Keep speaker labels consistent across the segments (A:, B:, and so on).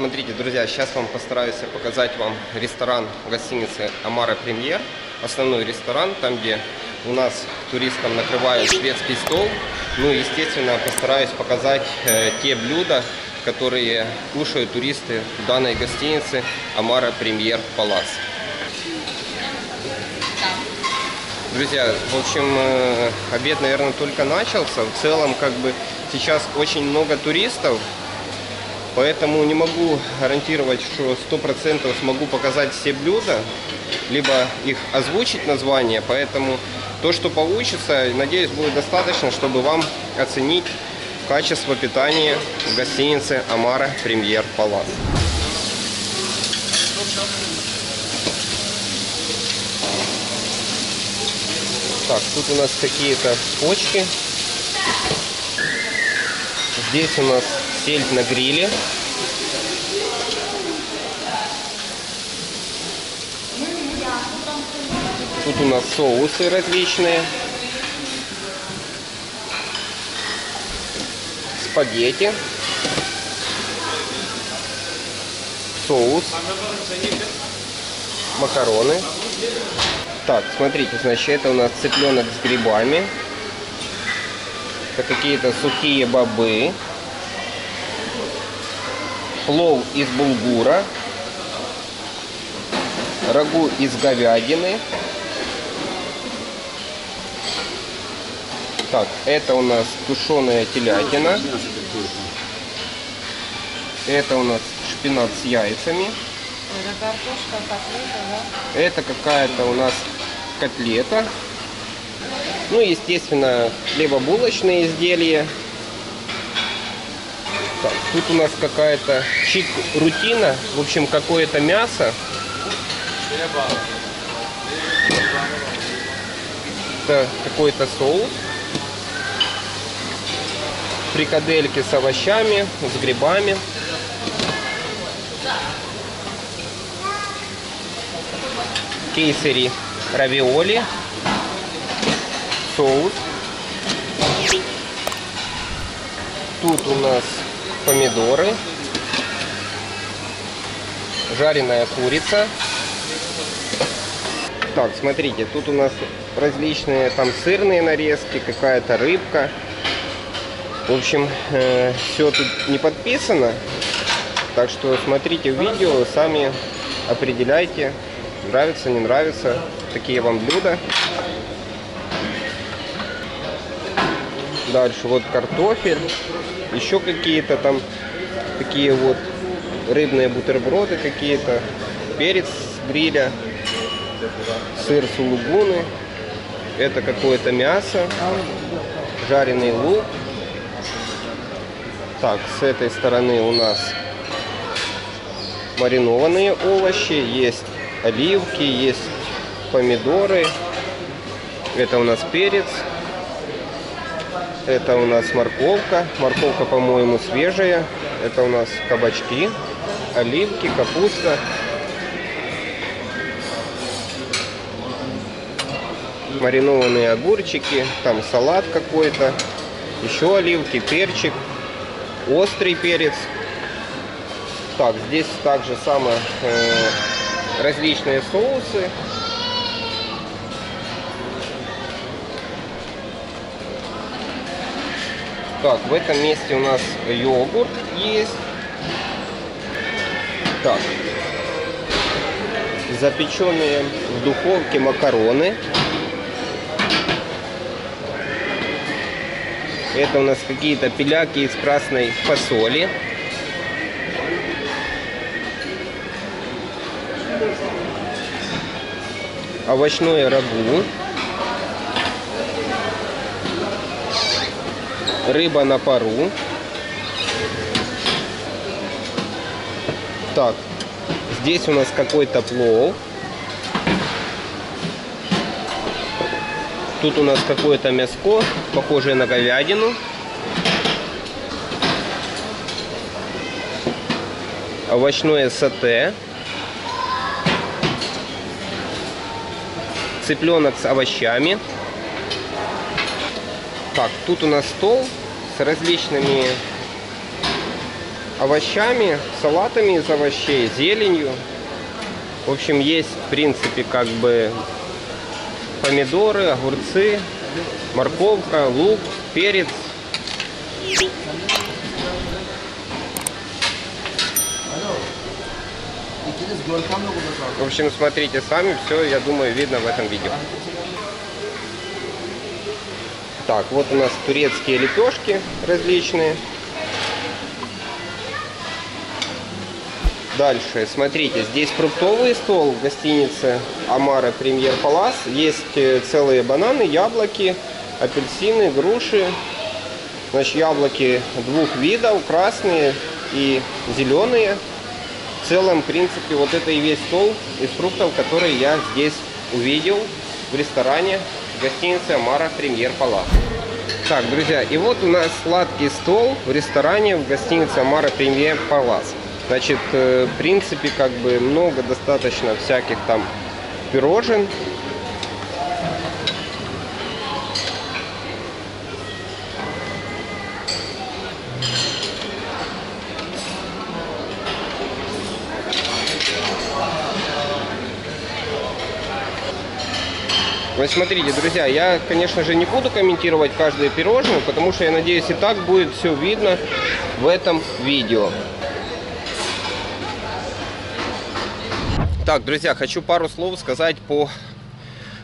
A: смотрите, друзья, сейчас вам постараюсь показать вам ресторан гостиницы Амара Премьер. Основной ресторан, там где у нас туристам накрывают шведский стол. Ну, естественно, постараюсь показать э, те блюда, которые кушают туристы в данной гостинице Амара Премьер Палас. Друзья, в общем, э, обед, наверное, только начался. В целом, как бы, сейчас очень много туристов, поэтому не могу гарантировать, что 100% смогу показать все блюда, либо их озвучить название, поэтому то, что получится, надеюсь, будет достаточно, чтобы вам оценить качество питания в гостинице Амара Премьер Палас. Так, тут у нас какие-то почки. Здесь у нас сельдь на гриле. Тут у нас соусы различные. Спагетти. Соус. Макароны. Так, смотрите, значит, это у нас цыпленок с грибами. Это какие-то сухие бобы. Плов из булгура. Рагу из говядины. Так, это у нас тушеная телятина. Это у нас шпинат с яйцами.
B: Это картошка, котлета, да?
A: Это какая-то у нас котлета. Ну, естественно, хлебобулочные изделия. Так, тут у нас какая-то чик-рутина. В общем, какое-то мясо. Это какой-то соус. Фрикадельки с овощами, с грибами. Кейсери равиоли, соус. Тут у нас помидоры, жареная курица. Так, смотрите, тут у нас различные там сырные нарезки, какая-то рыбка. В общем, э, все тут не подписано. Так что смотрите видео, сами определяйте, нравится, не нравится такие вам блюда. Дальше вот картофель, еще какие-то там такие вот рыбные бутерброды какие-то, перец с гриля, сыр сулугуны, это какое-то мясо, жареный лук. Так, с этой стороны у нас маринованные овощи, есть оливки, есть помидоры. Это у нас перец. Это у нас морковка. Морковка, по-моему, свежая. Это у нас кабачки, оливки, капуста. Маринованные огурчики. Там салат какой-то. Еще оливки, перчик. Острый перец. Так, здесь также самое э, различные соусы. Так, в этом месте у нас йогурт есть. Так. Запеченные в духовке макароны. Это у нас какие-то пиляки из красной фасоли. Овощное рагу. Рыба на пару. Так, здесь у нас какой-то плов. Тут у нас какое-то мяско, похожее на говядину. Овощное сате. Цыпленок с овощами. Так, тут у нас стол различными овощами, салатами из овощей, зеленью. В общем, есть, в принципе, как бы помидоры, огурцы, морковка, лук, перец. В общем, смотрите сами, все, я думаю, видно в этом видео. Так, вот у нас турецкие лепешки различные. Дальше, смотрите, здесь фруктовый стол в гостинице Амара Премьер Палас. Есть э, целые бананы, яблоки, апельсины, груши. Значит, яблоки двух видов, красные и зеленые. В целом, в принципе, вот это и весь стол из фруктов, который я здесь увидел в ресторане в гостинице Амара Премьер Палас. Так, друзья, и вот у нас сладкий стол в ресторане в гостинице Амара Премьер Палас. Значит, э, в принципе, как бы много достаточно всяких там пирожен. Вот смотрите, друзья, я, конечно же, не буду комментировать каждое пирожное, потому что, я надеюсь, и так будет все видно в этом видео. Так, друзья, хочу пару слов сказать по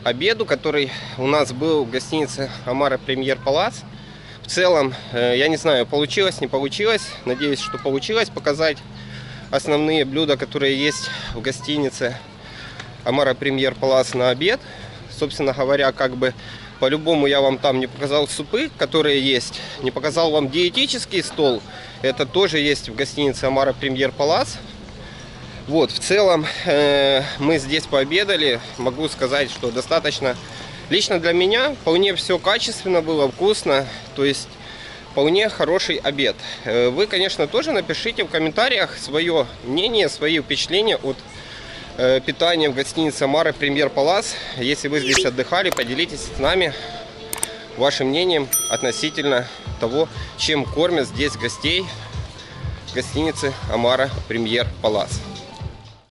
A: обеду, который у нас был в гостинице Амара Премьер Палац. В целом, э, я не знаю, получилось, не получилось. Надеюсь, что получилось показать основные блюда, которые есть в гостинице Амара Премьер Палац на обед. Собственно говоря, как бы по-любому я вам там не показал супы, которые есть. Не показал вам диетический стол. Это тоже есть в гостинице Амара Премьер Палац. Вот, в целом э, мы здесь пообедали. Могу сказать, что достаточно, лично для меня, вполне все качественно было, вкусно. То есть вполне хороший обед. Э, вы, конечно, тоже напишите в комментариях свое мнение, свои впечатления от э, питания в гостинице Мара Премьер Палас. Если вы здесь отдыхали, поделитесь с нами вашим мнением относительно того, чем кормят здесь гостей гостиницы Амара Премьер Палас.